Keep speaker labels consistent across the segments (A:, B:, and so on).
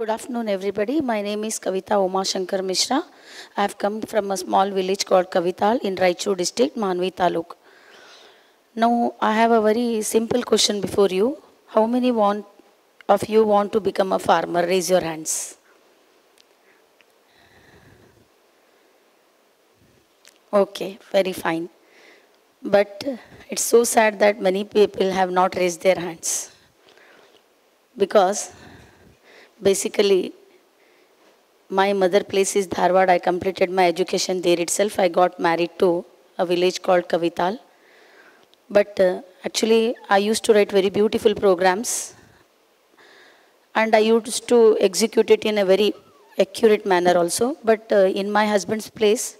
A: Good afternoon, everybody. My name is Kavita Uma Shankar Mishra. I have come from a small village called Kavital in Raichur district, Manvi Taluk. Now, I have a very simple question before you. How many want, of you want to become a farmer? Raise your hands. Okay, very fine. But it's so sad that many people have not raised their hands. Because basically, my mother place is Dharwad. I completed my education there itself. I got married to a village called Kavital. But uh, actually, I used to write very beautiful programs. And I used to execute it in a very accurate manner also. But uh, in my husband's place,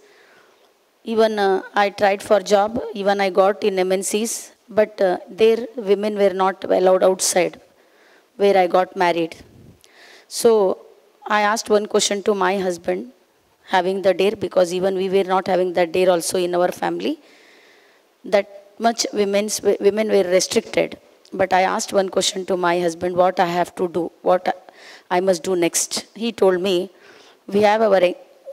A: even uh, I tried for job, even I got in MNCs, but uh, there women were not allowed outside where I got married. So I asked one question to my husband, having the dare, because even we were not having that dare also in our family, that much women's, women were restricted. But I asked one question to my husband, what I have to do, what I must do next. He told me, we have our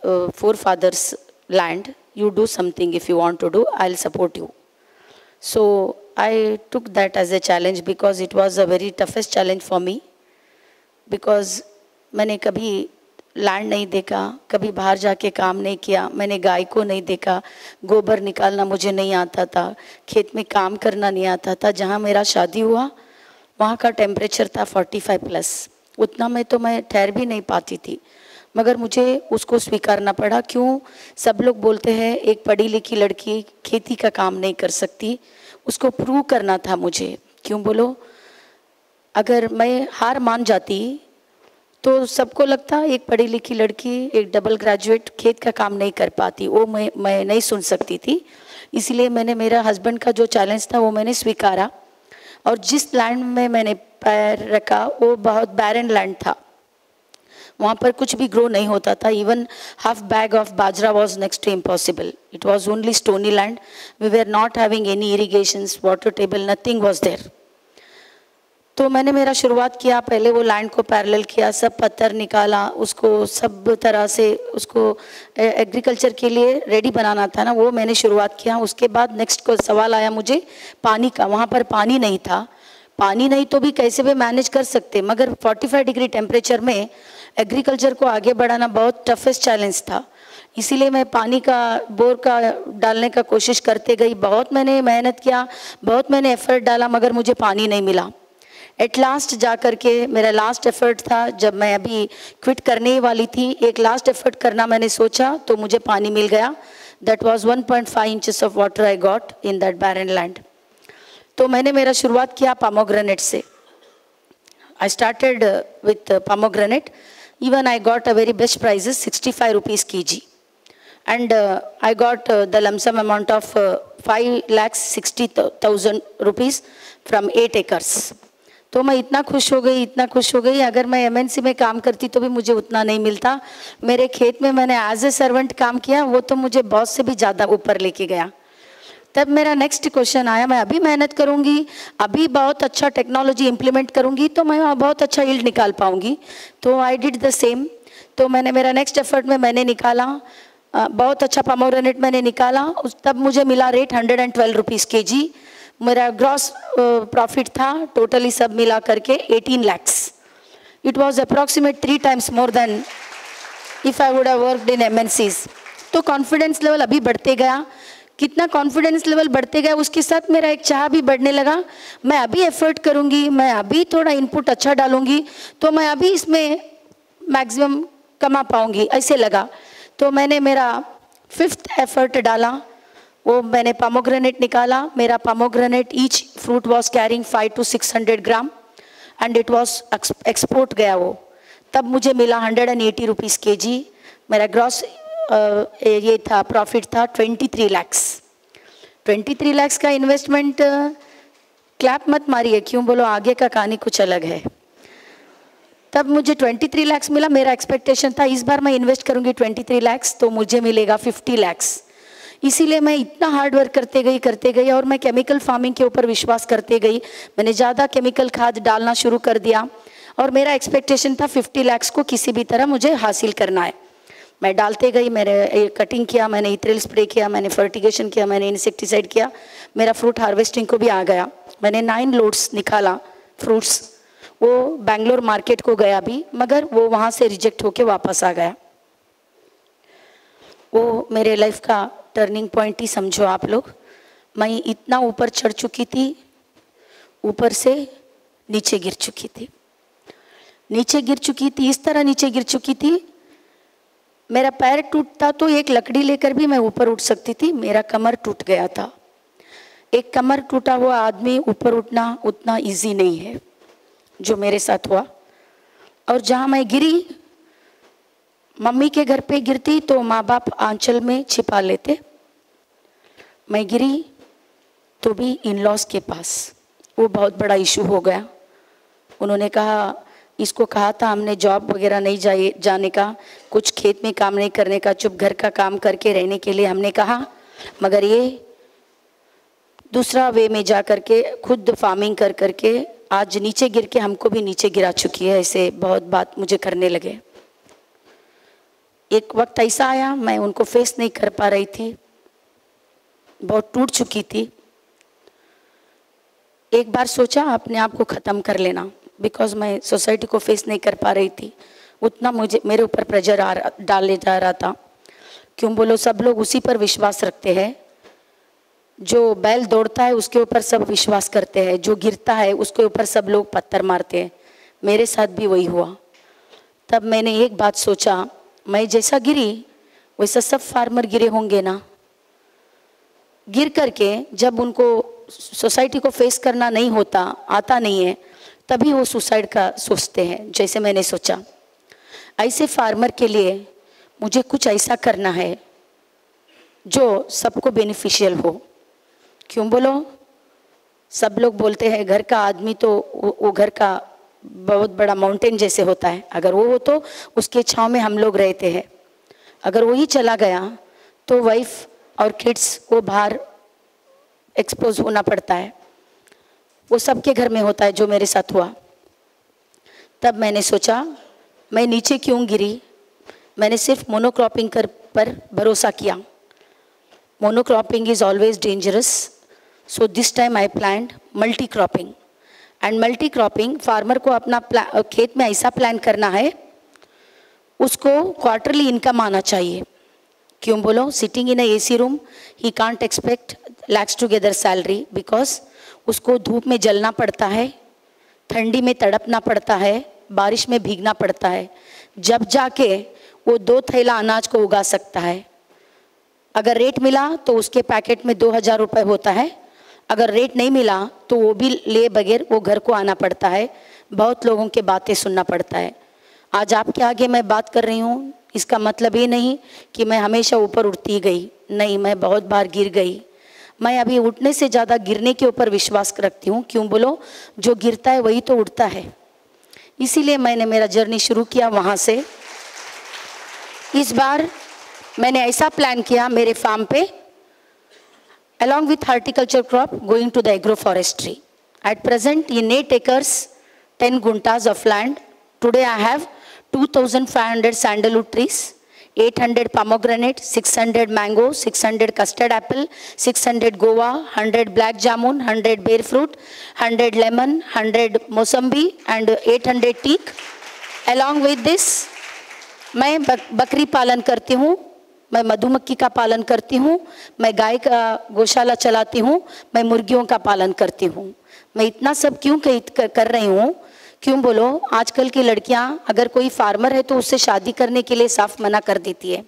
A: uh, forefathers' land, you do something if you want to do, I'll support you. So I took that as a challenge because it was a very toughest challenge for me. Because मैंने कभी land नहीं देखा, कभी बाहर जाके काम नहीं किया, मैंने गाय को नहीं देखा, गोबर निकालना मुझे नहीं आता था, खेत में काम करना नहीं आता था, जहाँ मेरा शादी हुआ, वहाँ का टेम्परेचर था 45 प्लस उतना में तो मैं ठहर भी नहीं पाती थी। मगर मुझे उसको स्वीकारना पड़ा, क्यों? सब लोग बोलते हैं, एक पढ़ी लिखी लड़की खेती का काम नहीं कर सकती, उसको प्रूव करना था मुझे। क्यों बोलो? अगर मैं हार मान जाती तो सबको लगता एक पढ़ी लिखी लड़की, एक डबल ग्रेजुएट खेत का काम नहीं कर पाती। वो मैं मैं नहीं सुन सकती थी। इसलिए मैंने, मेरा हस्बैंड का जो चैलेंज था, वो मैंने स्वीकारा। और जिस लैंड में मैंने पैर रखा, वो बहुत बैरन लैंड था। वहाँ पर कुछ भी ग्रो नहीं होता था। Even half bag of bajra was next to impossible it was only stony land we were not having any irrigation water table nothing was there तो मैंने मेरा शुरुआत किया, पहले वो लैंड को पैरेलल किया, सब पत्थर निकाला, उसको सब तरह से उसको एग्रीकल्चर के लिए रेडी बनाना था ना, वो मैंने शुरुआत किया। उसके बाद नेक्स्ट को सवाल आया मुझे, पानी का, वहाँ पर पानी नहीं था। पानी नहीं तो भी कैसे भी मैनेज कर सकते? मगर 45 डिग्री टेम्परेचर में एग्रीकल्चर को आगे बढ़ाना बहुत टफेस्ट चैलेंज था। इसीलिए मैं पानी का, बोर का डालने का कोशिश करते गई। बहुत मैंने मेहनत किया, बहुत मैंने एफर्ट डाला, मगर मुझे पानी नहीं मिला। एट लास्ट जा कर के मेरा लास्ट एफर्ट था। जब मैं अभी क्विट करने ही वाली थी एक लास्ट एफर्ट करना मैंने सोचा तो मुझे पानी मिल गया। That was 1.5 inches of water I got in that barren land तो मैंने मेरा शुरुआत किया पामोग्रेनेट से। I started with pomegranate I got a very best prices, 65 rupees kg. And uh, I got uh, the lump sum amount of uh, 5 lakhs 60,000 rupees from 8 acres. तो मैं इतना खुश हो गई, इतना खुश हो गई। अगर मैं एमएनसी में काम करती तो भी मुझे उतना नहीं मिलता। मेरे खेत में मैंने एज ए सर्वेंट काम किया, वो तो मुझे बॉस से भी ज़्यादा ऊपर लेके गया। तब मेरा नेक्स्ट क्वेश्चन आया, मैं अभी मेहनत करूँगी, अभी बहुत अच्छा टेक्नोलॉजी इंप्लीमेंट करूँगी तो मैं बहुत अच्छा ईल्ड निकाल पाऊँगी। तो आई डिड द सेम तो मैंने मेरा नेक्स्ट एफर्ट में मैंने निकाला बहुत अच्छा पमोरेनेट मैंने निकाला, उस, तब मुझे मिला rate hundred and twelve rupees K G मेरा ग्रॉस प्रॉफिट था टोटली सब मिला करके eighteen lakhs it was approximate three times more than if I would have worked in M तो कॉन्फिडेंस लेवल अभी बढ़ते गया। कितना कॉन्फिडेंस लेवल बढ़ते गया, उसके साथ मेरा एक चाह भी बढ़ने लगा। मैं अभी एफर्ट करूँगी, मैं अभी थोड़ा इनपुट अच्छा डालूँगी तो मैं अभी इसमें मैक्सिमम कमा पाऊँगी, ऐसे लगा। तो मैंने मेरा फिफ्थ एफर्ट डाला। वो मैंने पामोग्रेनेट निकाला, मेरा pomegranate each fruit was carrying five to six hundred gram and it was export गया वो। तब मुझे मिला hundred and eighty rupees K G मेरा ग्रॉस ये था प्रॉफिट था twenty three lakhs twenty three lakhs का इन्वेस्टमेंट क्लैप मत मारिए, क्यों बोलो, आगे का कहानी कुछ अलग है। तब मुझे 23 लैक्स मिला, मेरा एक्सपेक्टेशन था, इस बार मैं इन्वेस्ट करूँगी 23 लैक्स तो मुझे मिलेगा 50 लैक्स इसीलिए मैं इतना हार्ड वर्क करते गई करते गई और मैं केमिकल फ़ार्मिंग के ऊपर विश्वास करते गई। मैंने ज़्यादा केमिकल खाद डालना शुरू कर दिया और मेरा एक्सपेक्टेशन था 50 लैक्स को किसी भी तरह मुझे हासिल करना है। मैं डालते गई, मैंने कटिंग किया, मैंने इथ्रिल स्प्रे किया, मैंने फर्टिगेशन किया, मैंने इंसेक्टिसाइड किया, मेरा फ्रूट हार्वेस्टिंग को भी आ गया। मैंने नाइन लोड्स निकाला फ्रूट्स वो बैंगलोर मार्केट को गया भी, मगर वो वहाँ से रिजेक्ट होके वापस आ गया। वो मेरे लाइफ का टर्निंग पॉइंट ही समझो आप लोग। मैं इतना ऊपर चढ़ चुकी थी, ऊपर से नीचे गिर चुकी थी। नीचे गिर चुकी थी, इस तरह नीचे गिर चुकी थी। मेरा पैर टूटता तो एक लकड़ी लेकर भी मैं ऊपर उठ सकती थी, मेरा कमर टूट गया था। एक कमर टूटा हुआ आदमी ऊपर उठना उतना इजी नहीं है, जो मेरे साथ हुआ। और जहाँ मैं गिरी, मम्मी के घर पे गिरती तो माँ बाप आंचल में छिपा लेते। मैं गिरी तो भी इन लॉज के पास। वो बहुत बड़ा इशू हो गया। उन्होंने कहा, इसको कहा था हमने जॉब वगैरह नहीं जाए, जाने का, कुछ खेत में काम नहीं करने का, चुप घर का काम करके रहने के लिए हमने कहा, मगर ये दूसरा वे में जा करके, खुद फ़ार्मिंग कर करके, आज नीचे गिर के हमको भी नीचे गिरा चुकी है, ऐसे बहुत बात मुझे करने लगे। एक वक्त ऐसा आया, मैं उनको फेस नहीं कर पा रही थी। बहुत टूट चुकी थी। एक बार सोचा, अपने आप को ख़त्म कर लेना बिकॉज़ मैं सोसाइटी को फेस नहीं कर पा रही थी। उतना मुझे, मेरे ऊपर प्रेजर आ रहा, डाले जा रहा था। क्यों बोलो, सब लोग उसी पर विश्वास रखते हैं। जो बैल दौड़ता है, उसके ऊपर सब विश्वास करते हैं। जो गिरता है, उसके ऊपर सब लोग पत्थर मारते हैं। मेरे साथ भी वही हुआ। तब मैंने एक बात सोचा, मैं जैसा गिरी, वैसा सब फार्मर गिरे होंगे ना। गिर करके जब उनको सोसाइटी को फेस करना नहीं होता, आता नहीं है, तभी वो सुसाइड का सोचते हैं, जैसे मैंने सोचा। ऐसे फार्मर के लिए मुझे कुछ ऐसा करना है जो सबको बेनिफिशियल हो। क्यों बोलो? सब लोग बोलते हैं, घर का आदमी तो वो घर का बहुत बड़ा माउंटेन जैसे होता है। अगर वो हो तो उसके छाँव में हम लोग रहते हैं। अगर वही चला गया तो वाइफ और किड्स को बाहर एक्सपोज होना पड़ता है। वो सबके घर में होता है जो मेरे साथ हुआ। तब मैंने सोचा, मैं नीचे क्यों गिरी? मैंने सिर्फ़ मोनोक्रॉपिंग कर, पर भरोसा किया। Monocropping is always dangerous so this time I plan multi cropping and multi cropping farmer को अपना खेत में ऐसा प्लान करना है, उसको क्वार्टरली इनकम आना चाहिए। क्यों बोलो? Sitting in A C room he can't expect lakhs together salary because उसको धूप में जलना पड़ता है, ठंडी में तड़पना पड़ता है, बारिश में भीगना पड़ता है। जब जाके वो दो थैला अनाज को उगा सकता है। अगर रेट मिला तो उसके पैकेट में दो हज़ार रुपये होता है। अगर रेट नहीं मिला तो वो भी ले बगैर वो घर को आना पड़ता है। बहुत लोगों के बातें सुनना पड़ता है। आज आपके आगे मैं बात कर रही हूँ इसका मतलब ये नहीं कि मैं हमेशा ऊपर उठती गई। नहीं मैं बहुत बार गिर गई। मैं अभी उठने से ज़्यादा गिरने के ऊपर विश्वास रखती हूँ। क्यों बोलो? जो गिरता है वही तो उठता है। इसीलिए मैंने मेरा जर्नी शुरू किया वहाँ से। इस बार मैंने ऐसा प्लान किया मेरे फार्म पे along with horticulture crop going to the agroforestry. At present, in 8 acres, 10 guntas of land, today I have 2,500 sandalwood trees, 800 pomegranate, 600 mango, 600 custard apple, 600 guava, 100 black jamun, 100 bear fruit, 100 lemon, 100 mosambi and 800 teak. Along with this, मैं बकरी पालन करती हूँ मैं मधुमक्खी का पालन करती हूँ मैं गाय का गौशाला चलाती हूँ मैं मुर्गियों का पालन करती हूँ मैं इतना सब क्यों कर रही हूँ क्यों बोलो? आजकल की लड़कियाँ अगर कोई फार्मर है तो उससे शादी करने के लिए साफ़ मना कर देती है।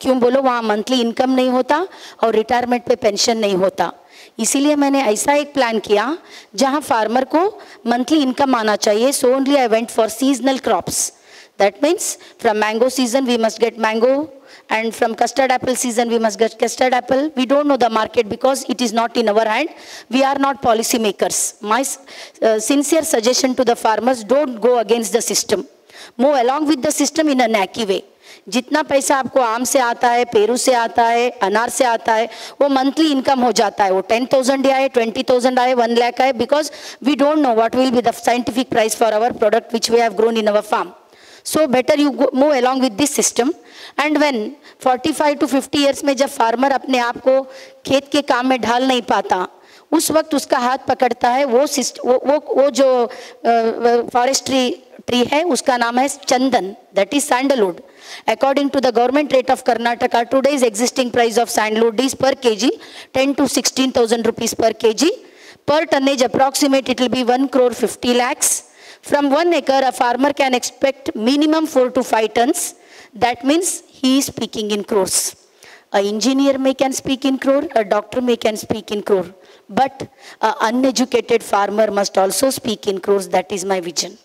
A: क्यों बोलो? वहाँ मंथली इनकम नहीं होता और रिटायरमेंट पे पेंशन नहीं होता। इसीलिए मैंने ऐसा एक प्लान किया जहाँ फार्मर को मंथली इनकम आना चाहिए। So only I went for seasonal crops that means from mango season we must get mango and from custard apple season we must get custard apple. We don't know the market because it is not in our hand. We are not policy makers. My uh, sincere suggestion to the farmers, don't go against the system. Move along with the system in a knacky way. जितना पैसा आपको आम से आता है Peru से आता है अनार से आता है वो मंथली इनकम हो जाता है वो टेन थाउज़ेंड आए ट्वेंटी थाउज़ेंड आए वन लाख आए because we don't know what will be the scientific price for our product which we have grown in our farm so better you move along with this system and when 45 to 50 years में जब farmer अपने आप को खेत के काम में ढाल नहीं पाता, उस वक्त उसका हाथ पकड़ता है, वो वो वो जो फॉरेस्ट्री ट्री है, उसका नाम है चंदन that is sandalwood according to the government rate of Karnataka today's existing price of sandalwood is per K G ten to sixteen thousand rupees per K G per tonnage approximate it will be one crore fifty lakhs from one acre a farmer can expect minimum 4 to 5 tons that means he is speaking in crores a engineer may can speak in crore a doctor may can speak in crore but an uneducated farmer must also speak in crores that is my vision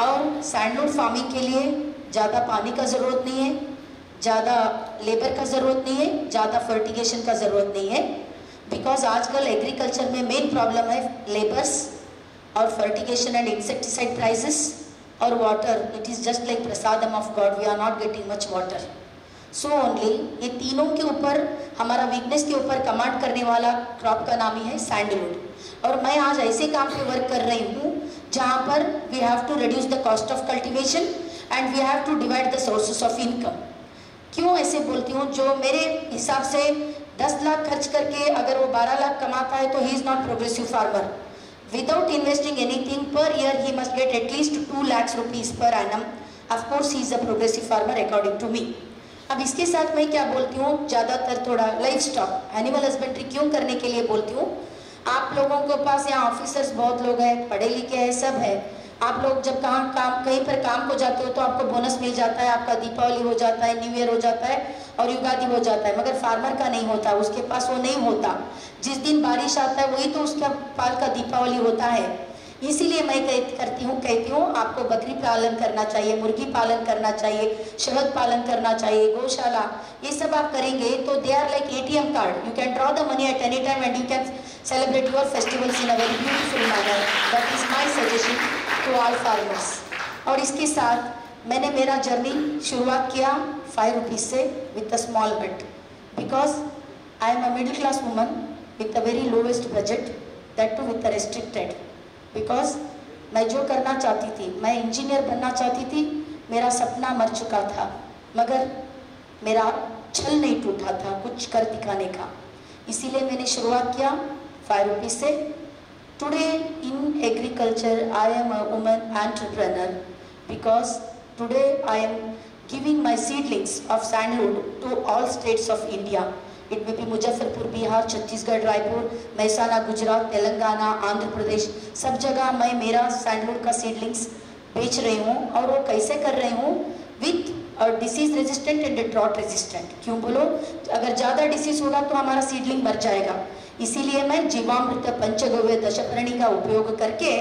A: और सैंडवुड farming के लिए ज़्यादा पानी का ज़रूरत नहीं है ज़्यादा लेबर का ज़रूरत नहीं है ज़्यादा फर्टिगेशन का ज़रूरत नहीं है बिकॉज़ आजकल एग्रीकल्चर में मेन प्रॉब्लम है लेबर्स और फर्टिगेशन एंड इंसेक्टिसाइड प्राइसेस और water it is just like prasadam of God we are not getting much water so only ये तीनों के ऊपर, हमारा वीकनेस के ऊपर कमांड करने वाला क्रॉप का नाम ही है सैंडलवुड और मैं आज ऐसे काम पे वर्क कर रही हूँ, जहाँ पर we have to reduce the cost of cultivation and we have to divide the sources of income क्यों ऐसे बोलती हूँ? जो मेरे हिसाब से 10 लाख खर्च करके अगर वो 12 लाख कमाता है तो he is not progressive farmer without investing anything per year he must get at least two lakhs rupees per annum of course he is a progressive farmer according to me अब इसके साथ मैं क्या बोलती हूँ? ज़्यादातर थोड़ा लाइफ स्टॉक एनिमल हस्बेंड्री क्यों करने के लिए बोलती हूँ? आप लोगों के पास यहाँ ऑफिसर्स बहुत लोग हैं, पढ़े लिखे हैं, सब है। आप लोग जब कहाँ काम, कहीं पर काम को जाते हो तो आपको बोनस मिल जाता है, आपका दीपावली हो जाता है न्यू ईयर हो जाता है और युगादि हो जाता है, मगर फार्मर का नहीं होता, उसके पास वो नहीं होता। जिस दिन बारिश आता है, वही तो उसका, पाल का दीपावली होता है। इसीलिए मैं कह, करती हूँ, कहती हूँ, आपको बकरी पालन करना चाहिए, मुर्गी पालन करना चाहिए, शहद पालन करना चाहिए, गौशाला, ये सब आप करेंगे तो they are like ATM card you can draw the money at any time and you can celebrate your festivals in a beautiful manner that is my suggestion to all farmers और इसके साथ मैंने मेरा जर्नी शुरुआत किया five rupees से with a small bit because I am a middle class woman with a very lowest budget that too with a restricted because मैं जो करना चाहती थी, मैं इंजीनियर बनना चाहती थी, मेरा सपना मर चुका था, मगर मेरा छल नहीं टूटा था कुछ कर दिखाने का। इसीलिए मैंने शुरुआत किया फाइव रुपीज़ से। Today in agriculture I am a woman entrepreneur because today I am giving my seedlings of sandalwood to all states of India it may be Muzaffarpur Bihar Chhattisgarh Raipur Mehsana Gujarat Telangana Andhra Pradesh सब जगह मैं मेरा sandalwood का seedlings बेच रही हूँ और वो कैसे कर रही हूँ? With disease resistant and drought resistant क्यों बोलो? अगर ज़्यादा डिसीज होगा तो हमारा सीडलिंग मर जाएगा। इसीलिए मैं जीवामृत पंचगव्य दशपर्णी का उपयोग करके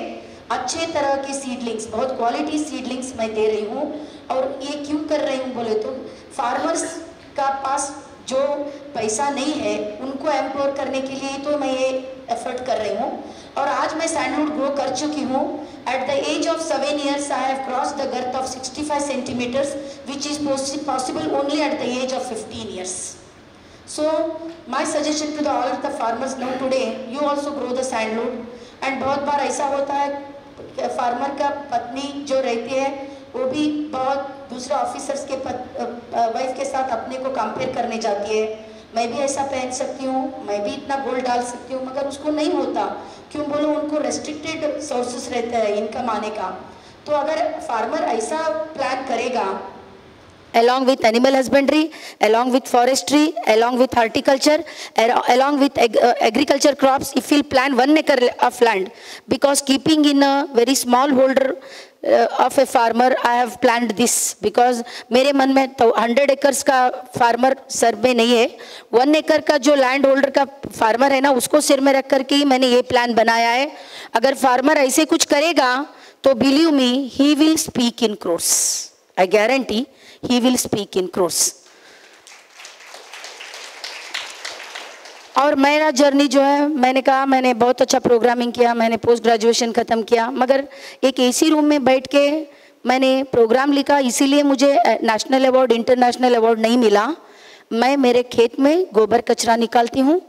A: अच्छे तरह की सीडलिंग्स बहुत क्वालिटी सीडलिंग्स मैं दे रही हूँ। और ये क्यों कर रही हूँ बोले तो फार्मर्स का पास जो पैसा नहीं है, उनको एम्प्लोर करने के लिए तो मैं ये एफर्ट कर रही हूँ। और आज मैं सैंडलवुड ग्रो कर चुकी हूँ। At the age of seven years I have cross the girth of 65 centimetres which is possible only at the age of 15 years so my suggestion to all the farmers no today you also grow the sandalwood and बहुत बार ऐसा होता है farmer का पत्नी जो रहती है, वो भी बहुत दूसरे ऑफिसर्स के वाइफ के साथ अपने को कंपेयर करने जाती है। मैं भी ऐसा पहन सकती हूँ, मैं भी इतना गोल्ड डाल सकती हूँ, मगर उसको नहीं होता। क्यों बोलो? उनको रेस्ट्रिक्टेड सोर्सेस रहता है इनकम आने का। तो अगर फार्मर ऐसा प्लान करेगा along with animal husbandry, along with forestry, along with horticulture, along with ag uh, agriculture crops, if we'll plan one acre of land, because keeping in a very small holder uh, of a farmer, I have planned this because मेरे मन में तो 100 acres का farmer sir में नहीं है one एकड़ का जो लैंड होल्डर का फार्मर है ना उसको सिर में रख करके ही मैंने ये प्लान बनाया है अगर फार्मर ऐसे कुछ करेगा तो believe me he will speak in crores I guarantee he will speak in crores. और मेरा जर्नी जो है, मैंने कहा, मैंने बहुत अच्छा प्रोग्रामिंग किया, मैंने पोस्ट ग्रेजुएशन ख़त्म किया, मगर एक एसी रूम में बैठ के मैंने प्रोग्राम लिखा, इसीलिए मुझे नेशनल अवार्ड इंटरनेशनल अवार्ड नहीं मिला मैं मेरे खेत में गोबर कचरा निकालती हूँ,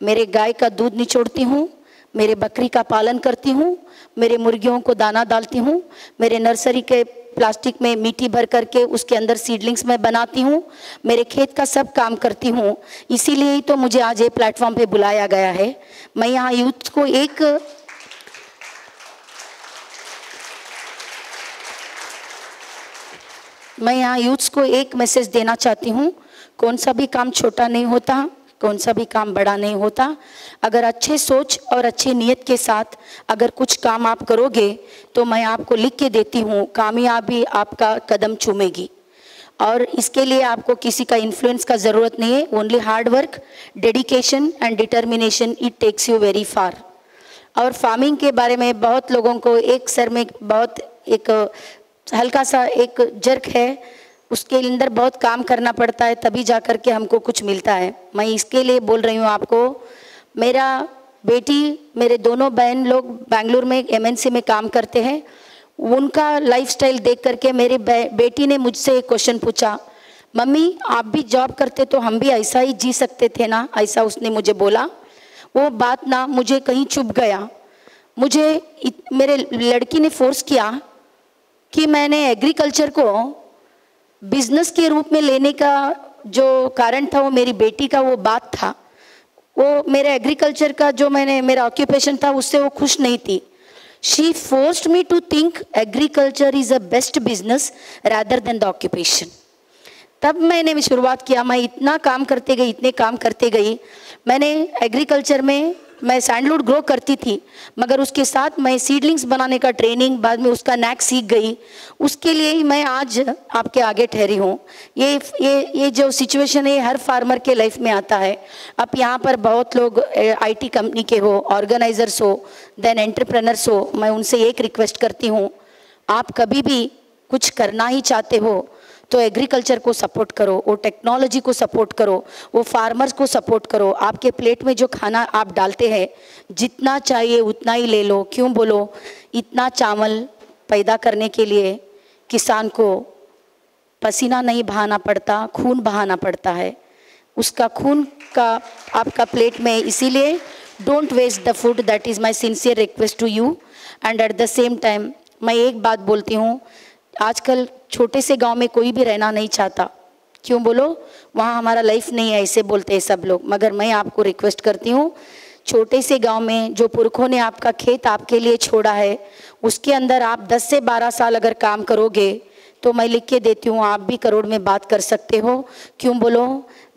A: मेरे गाय का दूध निचोड़ती हूँ, मेरे बकरी का पालन करती हूँ मेरे मुर्गियों को दाना डालती हूँ, मेरे नर्सरी के प्लास्टिक में मिट्टी भर करके उसके अंदर सीडलिंग्स में बनाती हूँ, मेरे खेत का सब काम करती हूँ। इसीलिए ही तो मुझे आज ये प्लेटफॉर्म पे बुलाया गया है। मैं यहाँ यूथ को एक मैं यहाँ यूथ्स को एक मैसेज देना चाहती हूँ, कौन सा भी काम छोटा नहीं होता कौन सा भी काम बड़ा नहीं होता। अगर अच्छे सोच और अच्छी नीयत के साथ अगर कुछ काम आप करोगे तो मैं आपको लिख के देती हूँ, कामयाबी आपका कदम चूमेगी। और इसके लिए आपको किसी का इन्फ्लुएंस का ज़रूरत नहीं है only hard work dedication and determination it takes you very far और फ़ार्मिंग के बारे में बहुत लोगों को एक सर में बहुत एक, हल्का सा एक जर्क है उसके अंदर बहुत काम करना पड़ता है, तभी जा के हमको कुछ मिलता है। मैं इसके लिए बोल रही हूँ आपको, मेरा बेटी, मेरे दोनों बहन लोग बेंगलुरु में एमएनसी में काम करते हैं। उनका लाइफस्टाइल देख करके मेरी बेटी ने मुझसे एक क्वेश्चन पूछा, मम्मी, आप भी जॉब करते तो हम भी ऐसा ही जी सकते थे ना? ऐसा उसने मुझे बोला। वो बात ना, मुझे कहीं चुप गया। मुझे मेरे लड़की ने फोर्स किया कि मैंने एग्रीकल्चर को बिज़नेस के रूप में लेने का जो कारण था, वो मेरी बेटी का वो बात था। वो मेरे एग्रीकल्चर का जो मैंने, मेरा ऑक्यूपेशन था, उससे वो खुश नहीं थी। She forced me to think agriculture is a best business rather than the occupation तब मैंने शुरुआत किया, मैं इतना काम करते गई, इतने काम करते गई। मैंने एग्रीकल्चर में मैं सैंडलवुड ग्रो करती थी, मगर उसके साथ मैं सीडलिंग्स बनाने का ट्रेनिंग बाद में उसका नैक सीख गई। उसके लिए ही मैं आज आपके आगे ठहरी हूँ। ये ये ये जो सिचुएशन है हर फार्मर के लाइफ में आता है। अब यहाँ पर बहुत लोग आईटी कंपनी के हो ऑर्गेनाइजर्स हो देन एंटरप्रेनर्स हो, मैं उनसे एक रिक्वेस्ट करती हूँ। आप कभी भी कुछ करना ही चाहते हो तो एग्रीकल्चर को सपोर्ट करो, वो टेक्नोलॉजी को सपोर्ट करो, वो फार्मर्स को सपोर्ट करो। आपके प्लेट में जो खाना आप डालते हैं, जितना चाहिए उतना ही ले लो। क्यों बोलो? इतना चावल पैदा करने के लिए किसान को पसीना नहीं बहाना पड़ता, खून बहाना पड़ता है। उसका खून का आपका प्लेट में इसीलिए don't waste the food that is my sincere request to you and at the same time मैं एक बात बोलती हूँ आजकल छोटे से गाँव में कोई भी रहना नहीं चाहता। क्यों बोलो? वहाँ हमारा लाइफ नहीं है, ऐसे बोलते हैं सब लोग। मगर मैं आपको रिक्वेस्ट करती हूँ, छोटे से गाँव में जो पुरखों ने आपका खेत आपके लिए छोड़ा है, उसके अंदर आप 10 से 12 साल अगर काम करोगे तो मैं लिख के देती हूँ, आप भी करोड़ में बात कर सकते हो। क्यों बोलो?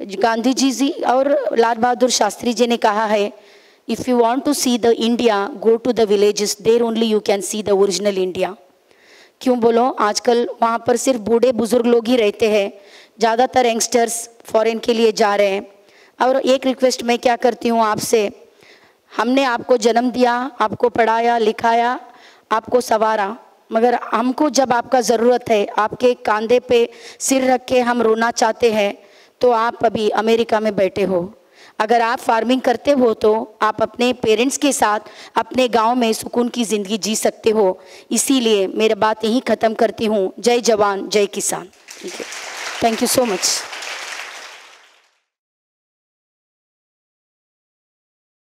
A: गांधी जी जी और लाल बहादुर शास्त्री जी ने कहा है if you want to see the India go to the villages there only you can see the original India क्यों बोलो? आजकल वहाँ पर सिर्फ़ बूढ़े बुज़ुर्ग लोग ही रहते हैं। ज़्यादातर यंगस्टर्स फॉरेन के लिए जा रहे हैं। और एक रिक्वेस्ट मैं क्या करती हूँ आपसे? हमने आपको जन्म दिया, आपको पढ़ाया, लिखाया, आपको सवारा। मगर हमको जब आपका ज़रूरत है, आपके कंधे पे सिर रख के हम रोना चाहते हैं तो आप अभी अमेरिका में बैठे हो। अगर आप फ़ार्मिंग करते हो तो आप अपने पेरेंट्स के साथ अपने गाँव में सुकून की ज़िंदगी जी सकते हो। इसीलिए मेरा बात यहीं ख़त्म करती हूँ। जय जवान, जय किसान। Thank you so much